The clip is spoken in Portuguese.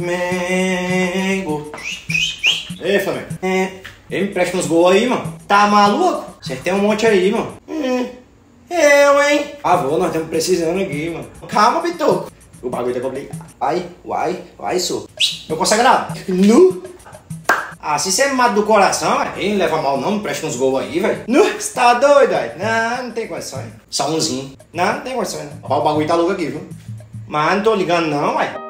Flamengo. Ei, Flamengo. É. Ele me presta uns gols aí, mano. Tá maluco? Você tem um monte aí, mano. Hum. Eu, hein? Ah, vou, nós estamos precisando aqui, mano. Calma, Bitoco. O bagulho tá complicado. Vai, vai, vai, sou. Meu consagrado. Nu. Ah, se você me mata do coração, não leva mal não, me presta uns gols aí, velho. Nu, você tá doido, velho? Não, não tem condições. Só umzinho. Não, não tem condições. Ó, o bagulho tá louco aqui, viu? Mas não tô ligando não, velho.